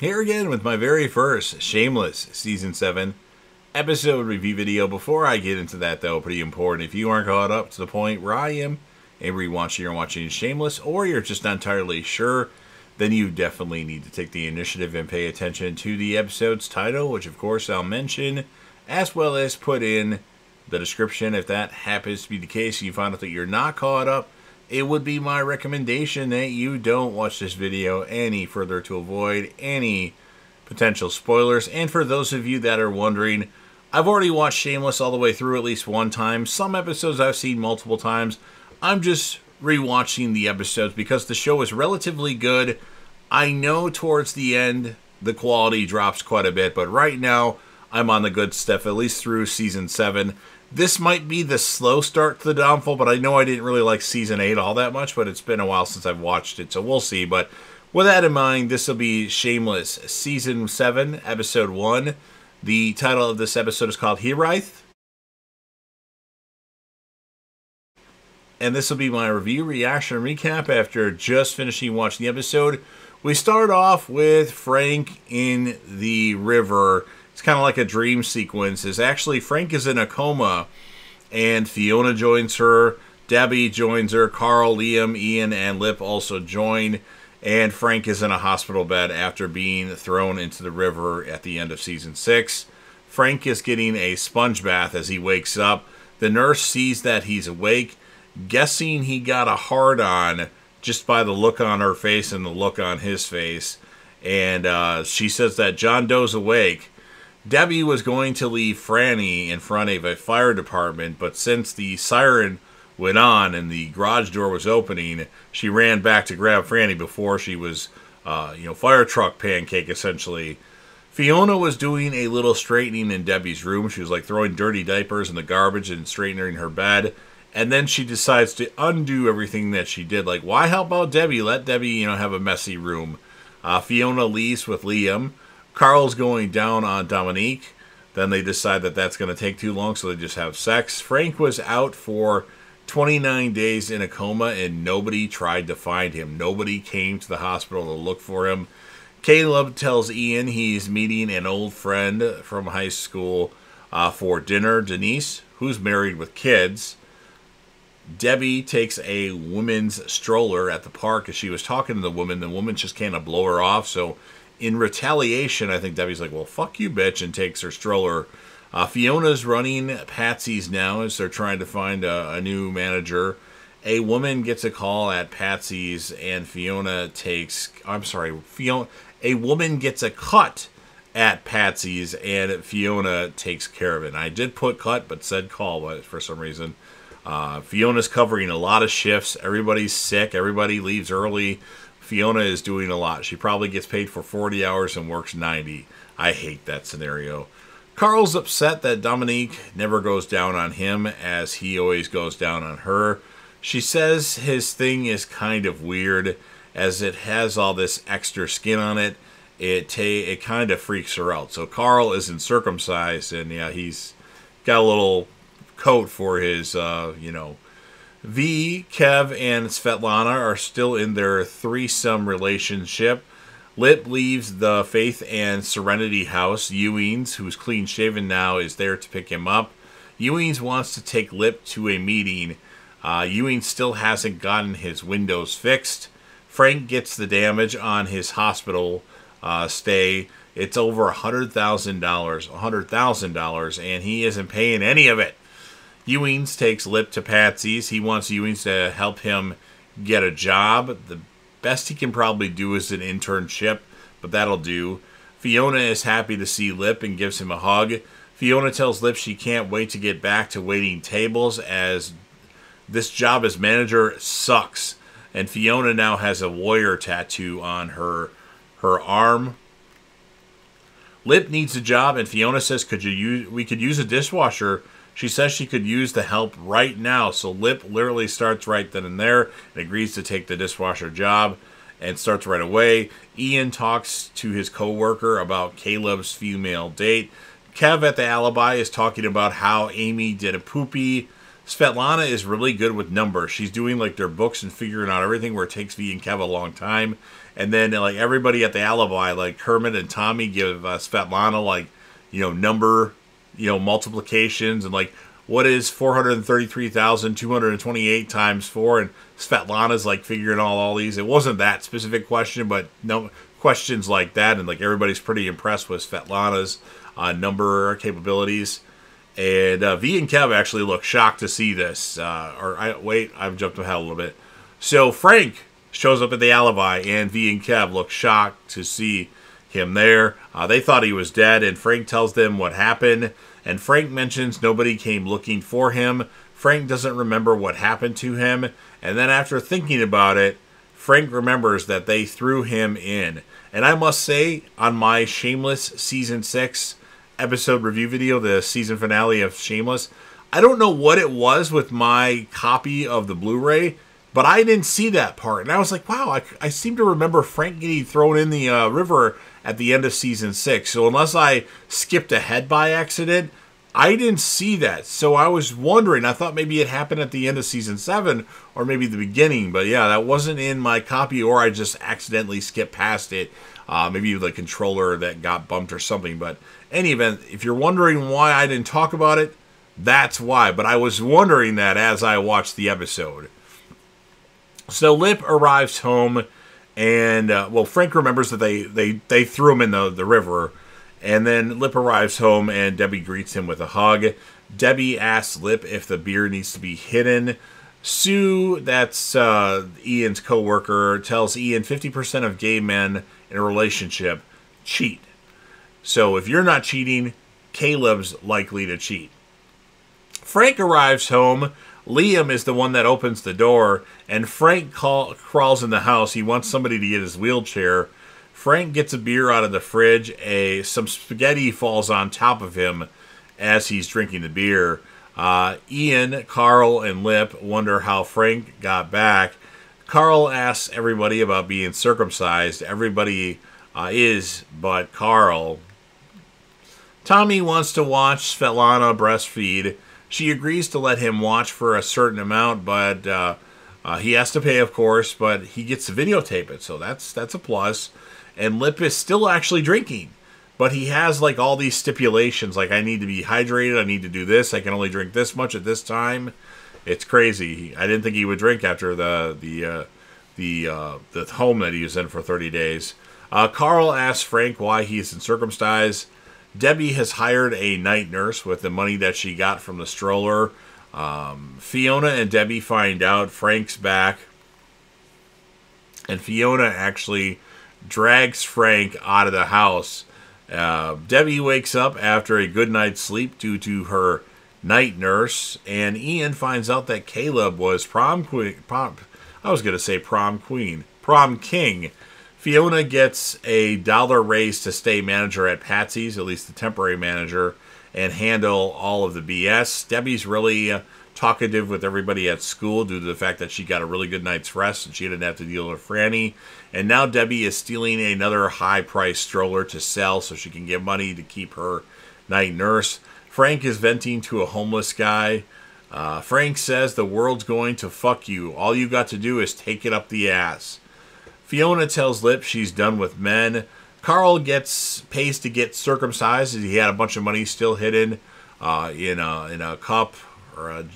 Here again with my very first Shameless Season 7 episode review video. Before I get into that, though, pretty important. If you aren't caught up to the point where I am, and rewatching you're watching Shameless, or you're just not entirely sure, then you definitely need to take the initiative and pay attention to the episode's title, which of course I'll mention, as well as put in the description. If that happens to be the case, you find out that you're not caught up, it would be my recommendation that you don't watch this video any further to avoid any potential spoilers. And for those of you that are wondering, I've already watched Shameless all the way through at least one time. Some episodes I've seen multiple times. I'm just rewatching the episodes because the show is relatively good. I know towards the end the quality drops quite a bit, but right now I'm on the good stuff, at least through season 7. This might be the slow start to the downfall, but I know I didn't really like season 8 all that much, but it's been a while since I've watched it, so we'll see. But with that in mind, this will be Shameless Season 7, Episode 1. The title of this episode is called Hiraeth. And this will be my review, reaction, recap after just finishing watching the episode. We start off with Frank in the river it's kind of like a dream sequence. Is actually Frank is in a coma, and Fiona joins her. Debbie joins her. Carl, Liam, Ian, and Lip also join. And Frank is in a hospital bed after being thrown into the river at the end of season six. Frank is getting a sponge bath as he wakes up. The nurse sees that he's awake, guessing he got a hard on just by the look on her face and the look on his face. And uh, she says that John Doe's awake Debbie was going to leave Franny in front of a fire department, but since the siren went on and the garage door was opening, she ran back to grab Franny before she was, uh, you know, fire truck pancake essentially. Fiona was doing a little straightening in Debbie's room. She was like throwing dirty diapers in the garbage and straightening her bed. And then she decides to undo everything that she did. Like, why help out Debbie? Let Debbie, you know, have a messy room. Uh, Fiona leaves with Liam. Carl's going down on Dominique. Then they decide that that's going to take too long, so they just have sex. Frank was out for 29 days in a coma, and nobody tried to find him. Nobody came to the hospital to look for him. Caleb tells Ian he's meeting an old friend from high school uh, for dinner. Denise, who's married with kids. Debbie takes a woman's stroller at the park as she was talking to the woman. The woman just kind of blow her off, so in retaliation, I think Debbie's like, well, fuck you, bitch, and takes her stroller. Uh, Fiona's running Patsy's now as they're trying to find a, a new manager. A woman gets a call at Patsy's, and Fiona takes. I'm sorry, Fiona. A woman gets a cut at Patsy's, and Fiona takes care of it. And I did put cut, but said call for some reason. Uh, Fiona's covering a lot of shifts. Everybody's sick. Everybody leaves early. Fiona is doing a lot. She probably gets paid for 40 hours and works 90. I hate that scenario. Carl's upset that Dominique never goes down on him as he always goes down on her. She says his thing is kind of weird as it has all this extra skin on it. It ta- it kind of freaks her out. So Carl isn't circumcised and yeah, he's got a little coat for his uh, you know, V, Kev, and Svetlana are still in their threesome relationship. Lip leaves the Faith and Serenity house. Youens, who's clean shaven now, is there to pick him up. Youens wants to take Lip to a meeting. Uh, Ewing still hasn't gotten his windows fixed. Frank gets the damage on his hospital uh, stay. It's over a hundred thousand dollars, a hundred thousand dollars, and he isn't paying any of it. Youens takes Lip to Patsy's. He wants Youens to help him get a job. The best he can probably do is an internship, but that'll do. Fiona is happy to see Lip and gives him a hug. Fiona tells Lip she can't wait to get back to waiting tables as this job as manager sucks. And Fiona now has a warrior tattoo on her her arm. Lip needs a job, and Fiona says, "Could you use? We could use a dishwasher." She says she could use the help right now, so Lip literally starts right then and there and agrees to take the dishwasher job and starts right away. Ian talks to his coworker about Caleb's female date. Kev at the alibi is talking about how Amy did a poopy Svetlana is really good with numbers. She's doing like their books and figuring out everything where it takes V and Kev a long time. And then like everybody at the alibi, like Kermit and Tommy, give uh, Svetlana like you know number, you know multiplications and like what is 433,228 times 4 and Svetlana's like figuring all all these. It wasn't that specific question, but no questions like that and like everybody's pretty impressed with Svetlana's uh, number capabilities. And uh, V and Kev actually look shocked to see this. Uh, or I wait, I've jumped ahead a little bit. So Frank shows up at the alibi, and V and Kev look shocked to see him there. Uh, they thought he was dead, and Frank tells them what happened. And Frank mentions nobody came looking for him. Frank doesn't remember what happened to him. And then after thinking about it, Frank remembers that they threw him in. And I must say, on my Shameless Season 6 episode review video, the season finale of Shameless, I don't know what it was with my copy of the Blu ray, but I didn't see that part. And I was like, wow, I, I seem to remember Frank getting thrown in the uh, river at the end of season six. So unless I skipped ahead by accident, I didn't see that. So I was wondering, I thought maybe it happened at the end of season seven or maybe the beginning. But yeah, that wasn't in my copy, or I just accidentally skipped past it. Uh, maybe the controller that got bumped or something. But any event, if you're wondering why I didn't talk about it, that's why. But I was wondering that as I watched the episode. So Lip arrives home, and uh, well, Frank remembers that they they they threw him in the the river, and then Lip arrives home, and Debbie greets him with a hug. Debbie asks Lip if the beer needs to be hidden. Sue, that's uh, Ian's coworker, tells Ian 50% of gay men in a relationship cheat. So if you're not cheating, Caleb's likely to cheat. Frank arrives home. Liam is the one that opens the door, and Frank call, crawls in the house. He wants somebody to get his wheelchair. Frank gets a beer out of the fridge. A some spaghetti falls on top of him as he's drinking the beer. Uh, Ian, Carl, and Lip wonder how Frank got back. Carl asks everybody about being circumcised. Everybody uh, is, but Carl. Tommy wants to watch Svetlana breastfeed. She agrees to let him watch for a certain amount, but uh, uh, he has to pay, of course. But he gets to videotape it, so that's that's a plus. And Lip is still actually drinking, but he has like all these stipulations, like I need to be hydrated, I need to do this, I can only drink this much at this time. It's crazy. I didn't think he would drink after the the uh, the uh, the home that he was in for 30 days. Uh, Carl asks Frank why he isn't circumcised. Debbie has hired a night nurse with the money that she got from the stroller. Um, Fiona and Debbie find out Frank's back, and Fiona actually drags Frank out of the house. Uh, Debbie wakes up after a good night's sleep due to her night nurse, and Ian finds out that Caleb was prom queen. Prom, I was going to say prom queen, prom king Fiona gets a dollar raise to stay manager at Patsy's, at least the temporary manager, and handle all of the BS. Debbie's really uh, talkative with everybody at school due to the fact that she got a really good night's rest and she didn't have to deal with Franny. And now Debbie is stealing another high price stroller to sell so she can get money to keep her night nurse. Frank is venting to a homeless guy. Uh, Frank says the world's going to fuck you. All you got to do is take it up the ass. Fiona tells Lip she's done with men. Carl gets pays to get circumcised. He had a bunch of money still hidden uh, in a in a cup or a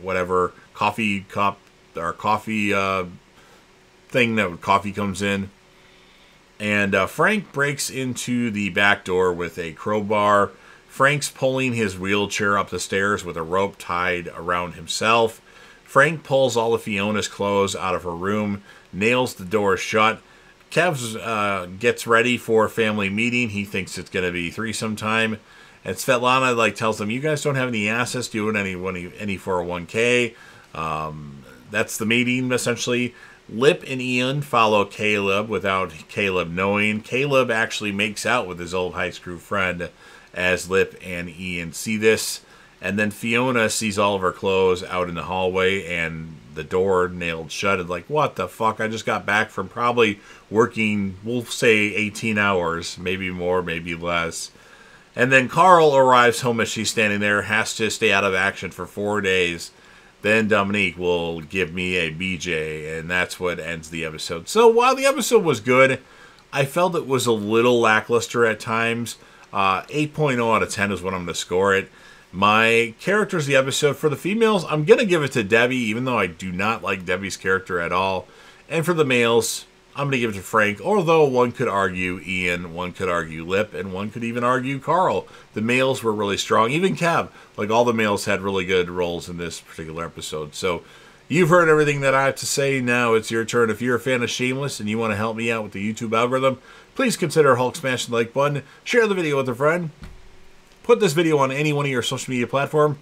whatever coffee cup or coffee uh, thing that coffee comes in. And uh, Frank breaks into the back door with a crowbar. Frank's pulling his wheelchair up the stairs with a rope tied around himself. Frank pulls all of Fiona's clothes out of her room nails the door shut. Kev uh, gets ready for a family meeting. He thinks it's going to be threesome time. And Svetlana like tells them, "You guys don't have any assets doing any, any 401k." Um, that's the meeting essentially. Lip and Ian follow Caleb without Caleb knowing. Caleb actually makes out with his old high school friend as Lip and Ian see this. And then Fiona sees all of her clothes out in the hallway and the door nailed shut and like what the fuck i just got back from probably working we'll say 18 hours maybe more maybe less and then carl arrives home as she's standing there has to stay out of action for four days then Dominique will give me a BJ, and that's what ends the episode. So while the episode was good, I felt it was a little lackluster at times. Uh, 8.0 out of 10 is what I'm going to score it. My characters, the episode for the females, I'm going to give it to Debbie, even though I do not like Debbie's character at all. And for the males, I'm going to give it to Frank, although one could argue Ian, one could argue Lip, and one could even argue Carl. The males were really strong. Even Kev, like all the males had really good roles in this particular episode. So you've heard everything that I have to say. Now it's your turn. If you're a fan of Shameless and you want to help me out with the YouTube algorithm, please consider Hulk smashing the like button, share the video with a friend, put this video on any one of your social media platforms.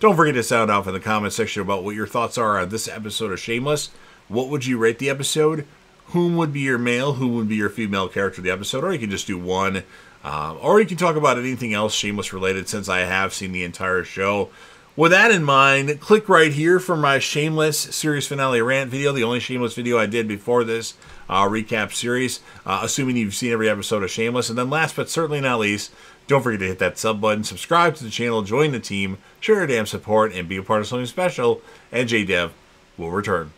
Don't forget to sound off in the comment section about what your thoughts are on this episode of Shameless. What would you rate the episode? whom would be your male, whom would be your female character of the episode, or you can just do one. Um, or you can talk about anything else Shameless related since I have seen the entire show. With that in mind, click right here for my Shameless series finale rant video, the only Shameless video I did before this uh, recap series, uh, assuming you've seen every episode of Shameless. And then last but certainly not least, don't forget to hit that sub button, subscribe to the channel, join the team, share your damn support, and be a part of something special. And JDev will return.